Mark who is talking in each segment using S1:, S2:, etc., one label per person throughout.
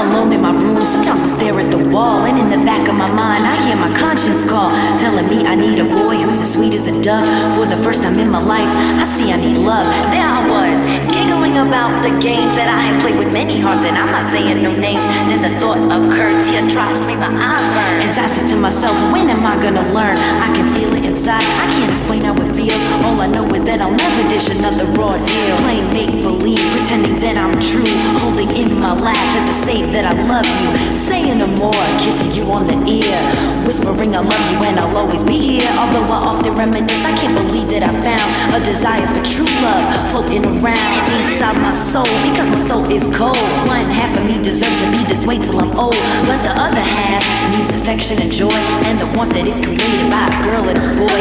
S1: alone in my room, sometimes I stare at the wall, and in the back of my mind, I hear my conscience call, telling me I need a boy who's as sweet as a dove. For the first time in my life, I see I need love. There I was, giggling about the games that I had played with many hearts, and I'm not saying no names. Then the thought occurred, teardrops made my eyes burn. As I said to myself, when am I gonna learn? I can feel it inside, I can't explain how it feels. All I know is that I'll never dish another raw deal. Playing make believe, pretending that I'm true, say that I love you. Saying no more, kissing you on the ear, whispering I love you and I'll always be here. Although I often reminisce, I can't believe that I found a desire for true love floating around inside my soul because my soul is cold. One half of me deserves to be this way till I'm old, but the other half needs affection and joy and the warmth that is created by a girl and a boy.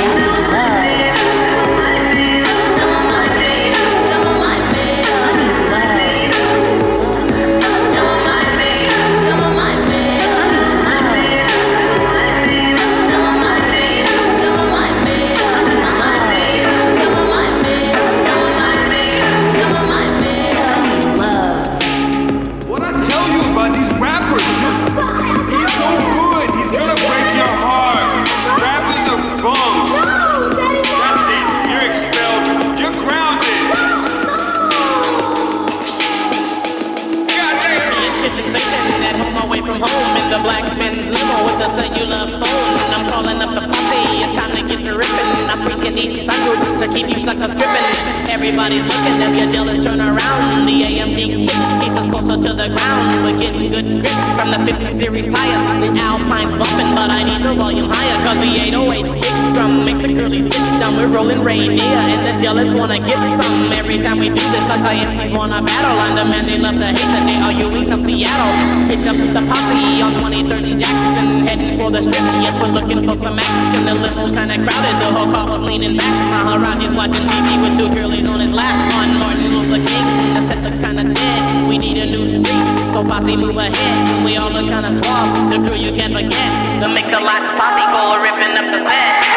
S2: In the black Benz limo with a cellular phone. I'm calling up the posse. It's time to get to ripping. I'm freaking each sunroof to keep you suckers tripping. Everybody's looking if you're jealous, turn around. The AMG keeps us closer to the ground. We're getting good grip from the 50 series tires. The Alpine's bumping, but I need the volume higher. Cause the 808 kick drum makes the girlies get down. We're rolling Rainier and the jealous wanna get some. Every time we do this, like the MCs wanna battle. I'm the man they love to hate the JRU ain't of Seattle. Pick up the posse on 23rd and Jackson, heading for the strip. Yes, we're looking for some action. The limo's kinda crowded, the whole car was leaning back. Maharaji's watching TV with two girlies on his lap. On Martin Luther King, the set looks kinda dead. We need a new street, so posse move ahead. We all look kinda suave, the crew you can't forget. The Mix-A-Lot posse go ripping up the set.